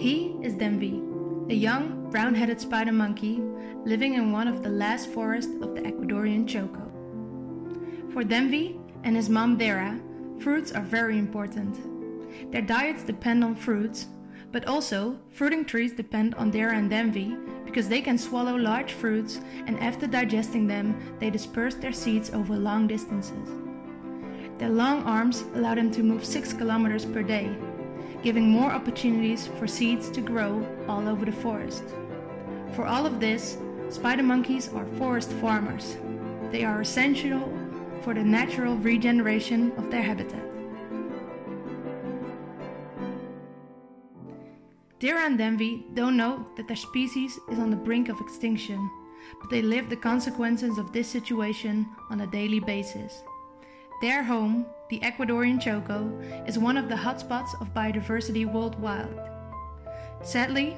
He is Denvi, a young brown-headed spider monkey living in one of the last forests of the Ecuadorian Choco. For Denvi and his mom Dara, fruits are very important. Their diets depend on fruits, but also fruiting trees depend on Dara and Denvi because they can swallow large fruits and after digesting them, they disperse their seeds over long distances. Their long arms allow them to move 6 kilometers per day, giving more opportunities for seeds to grow all over the forest. For all of this, spider monkeys are forest farmers. They are essential for the natural regeneration of their habitat. Dara and Denvi don't know that their species is on the brink of extinction, but they live the consequences of this situation on a daily basis. Their home, the Ecuadorian Choco, is one of the hotspots of biodiversity worldwide. Sadly,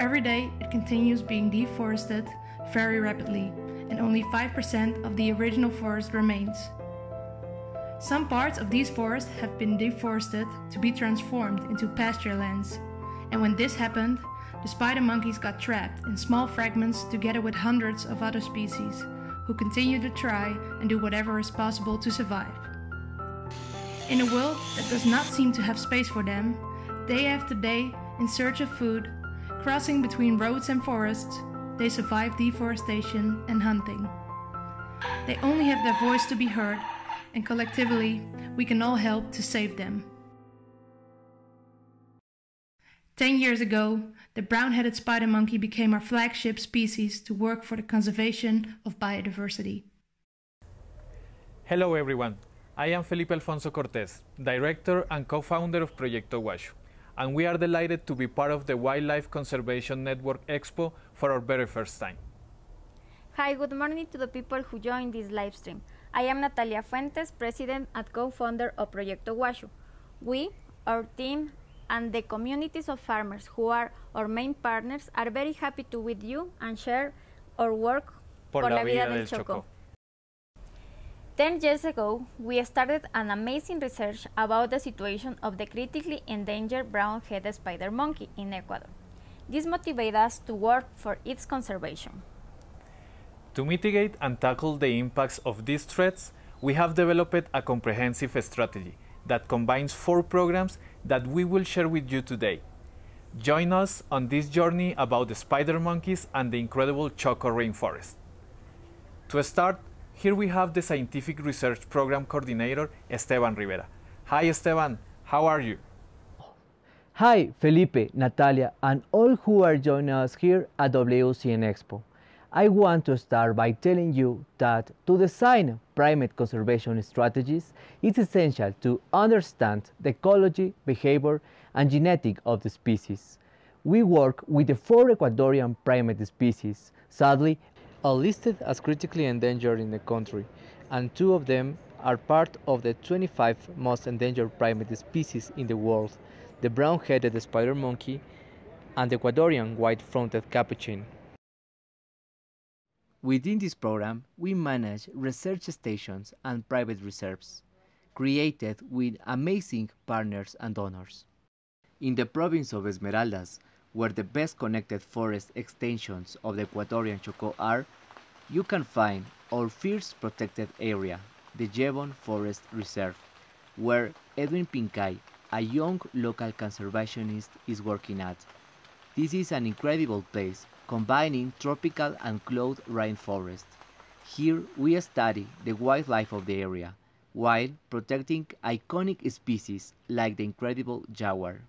every day it continues being deforested very rapidly, and only 5% of the original forest remains. Some parts of these forests have been deforested to be transformed into pasture lands and when this happened, the spider monkeys got trapped in small fragments together with hundreds of other species, who continue to try and do whatever is possible to survive. In a world that does not seem to have space for them, day after day, in search of food, crossing between roads and forests, they survive deforestation and hunting. They only have their voice to be heard, and collectively, we can all help to save them. Ten years ago, the brown-headed spider monkey became our flagship species to work for the conservation of biodiversity. Hello everyone, I am Felipe Alfonso Cortez, director and co-founder of Proyecto Washu, and we are delighted to be part of the Wildlife Conservation Network Expo for our very first time. Hi, good morning to the people who joined this live stream. I am Natalia Fuentes, president and co-founder of Proyecto Washu. We, our team, and the communities of farmers who are our main partners are very happy to with you and share our work por, por la, vida, vida del Chocó. Chocó. 10 years ago, we started an amazing research about the situation of the critically endangered brown-headed spider monkey in Ecuador. This motivated us to work for its conservation. To mitigate and tackle the impacts of these threats, we have developed a comprehensive strategy that combines four programs that we will share with you today. Join us on this journey about the spider monkeys and the incredible Choco rainforest. To start, here we have the Scientific Research Program Coordinator, Esteban Rivera. Hi Esteban, how are you? Hi Felipe, Natalia, and all who are joining us here at WCN Expo. I want to start by telling you that to design primate conservation strategies, it's essential to understand the ecology, behavior, and genetic of the species. We work with the four Ecuadorian primate species, sadly, are listed as critically endangered in the country, and two of them are part of the 25 most endangered primate species in the world, the brown-headed spider monkey and the Ecuadorian white-fronted capuchin. Within this program, we manage research stations and private reserves, created with amazing partners and donors. In the province of Esmeraldas, where the best connected forest extensions of the Ecuadorian Choco are, you can find our first protected area, the Jebon Forest Reserve, where Edwin Pincay, a young local conservationist, is working at. This is an incredible place combining tropical and cloud rainforest. Here we study the wildlife of the area, while protecting iconic species like the incredible jaguar.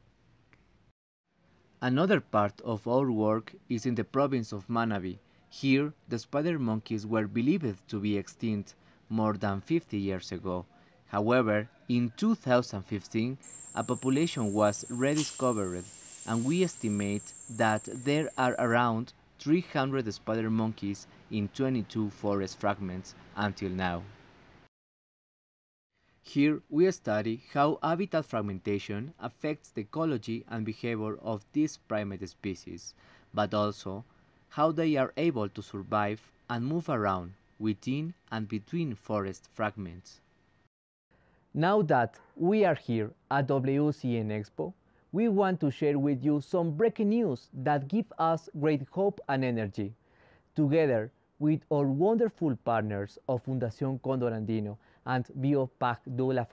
Another part of our work is in the province of Manabí. Here, the spider monkeys were believed to be extinct more than 50 years ago. However, in 2015, a population was rediscovered and we estimate that there are around 300 spider monkeys in 22 forest fragments until now. Here we study how habitat fragmentation affects the ecology and behavior of these primate species, but also how they are able to survive and move around within and between forest fragments. Now that we are here at WCN Expo, we want to share with you some breaking news that give us great hope and energy. Together with our wonderful partners of Fundación Condor Andino and Biopac de la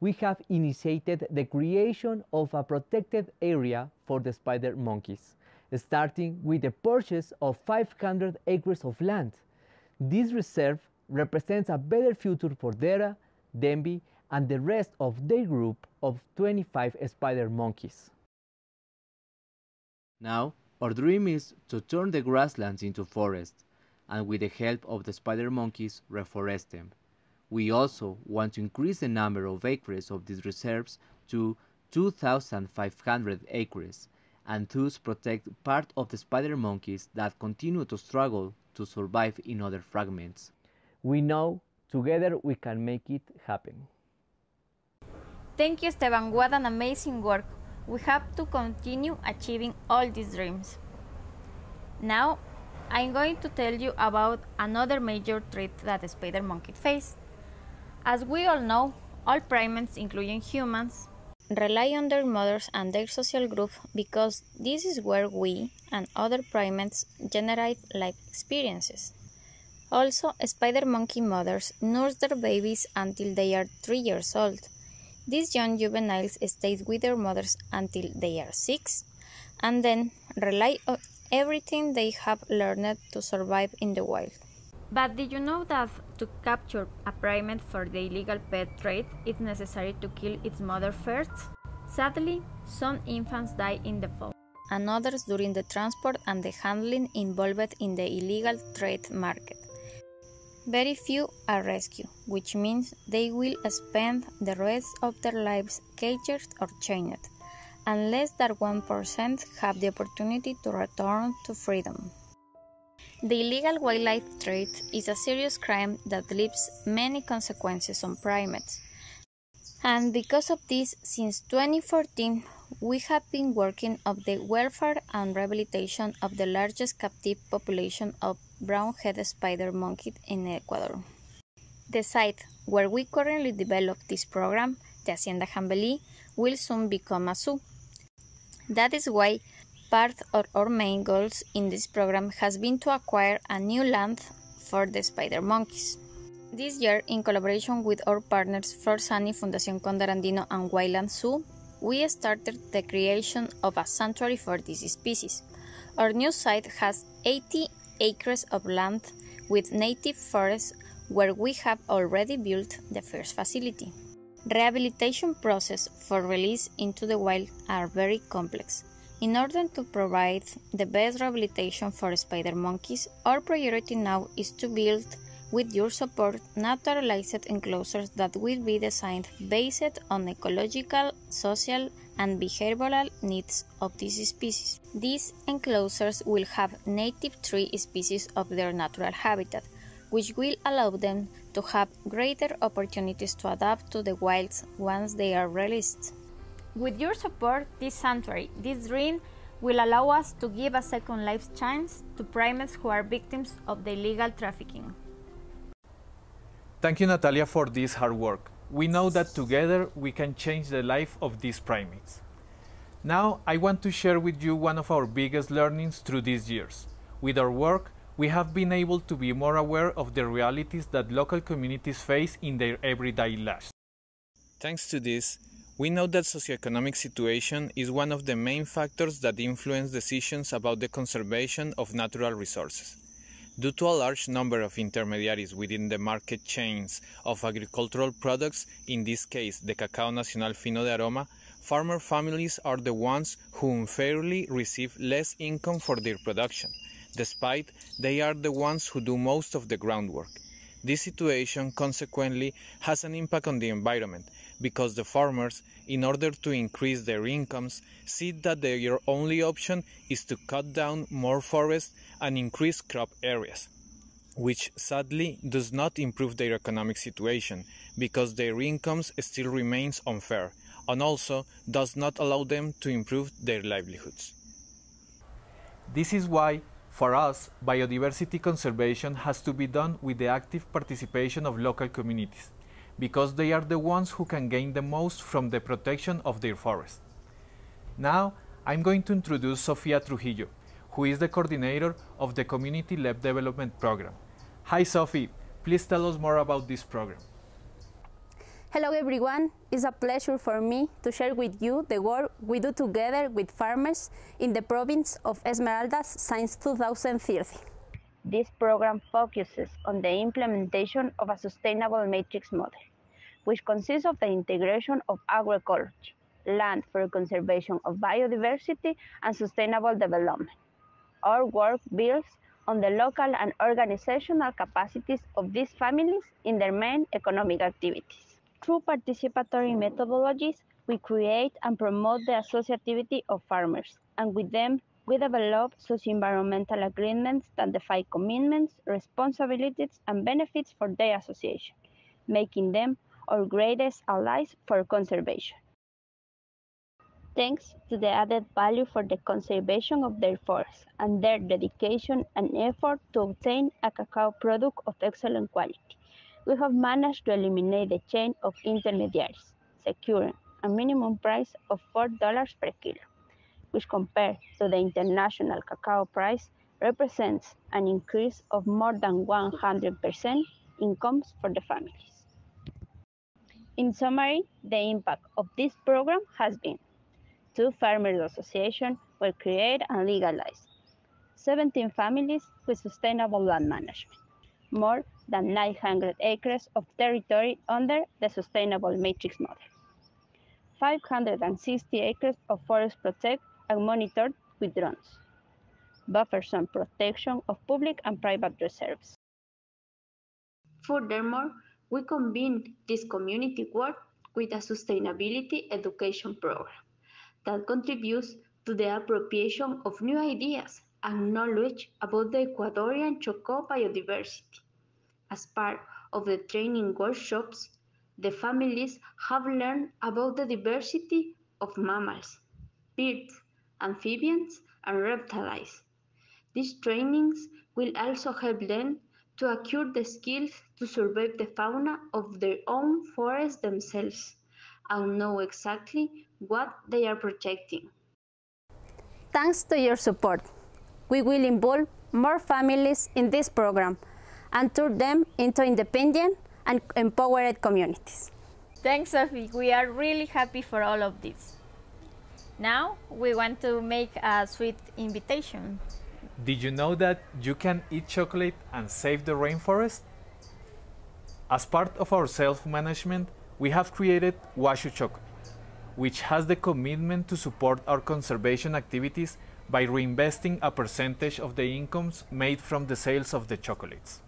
we have initiated the creation of a protected area for the spider monkeys, starting with the purchase of 500 acres of land. This reserve represents a better future for Dera, Denby, and the rest of their group of 25 spider monkeys. Now, our dream is to turn the grasslands into forests, and with the help of the spider monkeys, reforest them. We also want to increase the number of acres of these reserves to 2,500 acres, and thus protect part of the spider monkeys that continue to struggle to survive in other fragments. We know together we can make it happen. Thank you, Esteban. What an amazing work. We have to continue achieving all these dreams. Now, I'm going to tell you about another major threat that the spider monkey face. As we all know, all primates, including humans, rely on their mothers and their social group because this is where we and other primates generate life experiences. Also, spider monkey mothers nurse their babies until they are 3 years old these young juveniles stay with their mothers until they are six and then rely on everything they have learned to survive in the wild. But did you know that to capture a primate for the illegal pet trade, it's necessary to kill its mother first? Sadly, some infants die in the fall, and others during the transport and the handling involved in the illegal trade market. Very few are rescued, which means they will spend the rest of their lives caged or chained, and less than 1% have the opportunity to return to freedom. The illegal wildlife trade is a serious crime that leaves many consequences on primates. And because of this, since 2014, we have been working on the welfare and rehabilitation of the largest captive population of brown-headed spider monkey in Ecuador. The site where we currently develop this program, the Hacienda Jambelí, will soon become a zoo. That is why part of our main goals in this program has been to acquire a new land for the spider monkeys. This year, in collaboration with our partners Florsani, Fundación Condor Andino, and Wildland Zoo, we started the creation of a sanctuary for this species. Our new site has 80 acres of land with native forests where we have already built the first facility. Rehabilitation process for release into the wild are very complex. In order to provide the best rehabilitation for spider monkeys, our priority now is to build with your support naturalized enclosures that will be designed based on ecological, social, and behavioral needs of this species. These enclosures will have native tree species of their natural habitat, which will allow them to have greater opportunities to adapt to the wilds once they are released. With your support, this sanctuary, this dream, will allow us to give a second life chance to primates who are victims of the illegal trafficking. Thank you, Natalia, for this hard work. We know that together we can change the life of these primates. Now, I want to share with you one of our biggest learnings through these years. With our work, we have been able to be more aware of the realities that local communities face in their everyday lives. Thanks to this, we know that socioeconomic situation is one of the main factors that influence decisions about the conservation of natural resources. Due to a large number of intermediaries within the market chains of agricultural products, in this case the Cacao Nacional Fino de Aroma, farmer families are the ones who unfairly receive less income for their production, despite they are the ones who do most of the groundwork. This situation consequently has an impact on the environment because the farmers, in order to increase their incomes, see that their only option is to cut down more forest and increase crop areas, which sadly does not improve their economic situation because their incomes still remains unfair and also does not allow them to improve their livelihoods. This is why for us, biodiversity conservation has to be done with the active participation of local communities, because they are the ones who can gain the most from the protection of their forests. Now, I'm going to introduce Sofia Trujillo, who is the coordinator of the Community Led Development Program. Hi, Sophie. Please tell us more about this program. Hello everyone, it's a pleasure for me to share with you the work we do together with farmers in the province of Esmeraldas since 2030. This program focuses on the implementation of a sustainable matrix model, which consists of the integration of agriculture, land for conservation of biodiversity, and sustainable development. Our work builds on the local and organizational capacities of these families in their main economic activities. Through participatory methodologies, we create and promote the associativity of farmers, and with them, we develop socio-environmental agreements that define commitments, responsibilities, and benefits for their association, making them our greatest allies for conservation. Thanks to the added value for the conservation of their forests and their dedication and effort to obtain a cacao product of excellent quality we have managed to eliminate the chain of intermediaries, securing a minimum price of $4 per kilo, which compared to the international cacao price represents an increase of more than 100% incomes for the families. In summary, the impact of this program has been two farmers associations were created and legalized, 17 families with sustainable land management, more than 900 acres of territory under the Sustainable Matrix model. 560 acres of forest protected and monitored with drones. Buffer zone protection of public and private reserves. Furthermore, we combined this community work with a sustainability education program that contributes to the appropriation of new ideas and knowledge about the Ecuadorian Chocó biodiversity. As part of the training workshops, the families have learned about the diversity of mammals, birds, amphibians, and reptiles. These trainings will also help them to acquire the skills to survive the fauna of their own forest themselves and know exactly what they are protecting. Thanks to your support, we will involve more families in this program and turn them into independent and empowered communities. Thanks, Sophie. We are really happy for all of this. Now, we want to make a sweet invitation. Did you know that you can eat chocolate and save the rainforest? As part of our self-management, we have created Washu Chocolate, which has the commitment to support our conservation activities by reinvesting a percentage of the incomes made from the sales of the chocolates.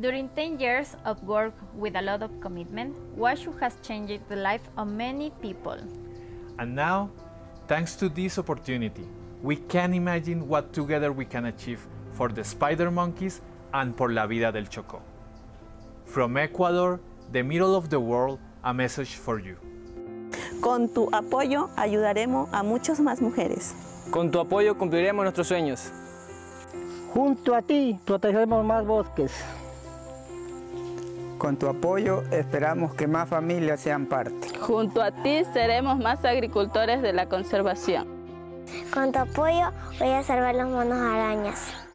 During 10 years of work with a lot of commitment, Washu has changed the life of many people. And now, thanks to this opportunity, we can imagine what together we can achieve for the spider monkeys and por la vida del Chocó. From Ecuador, the middle of the world, a message for you. Con tu apoyo ayudaremos a muchas más mujeres. Con tu apoyo cumpliremos nuestros sueños. Junto a ti protegeremos más bosques. Con tu apoyo esperamos que más familias sean parte. Junto a ti seremos más agricultores de la conservación. Con tu apoyo voy a salvar los monos arañas.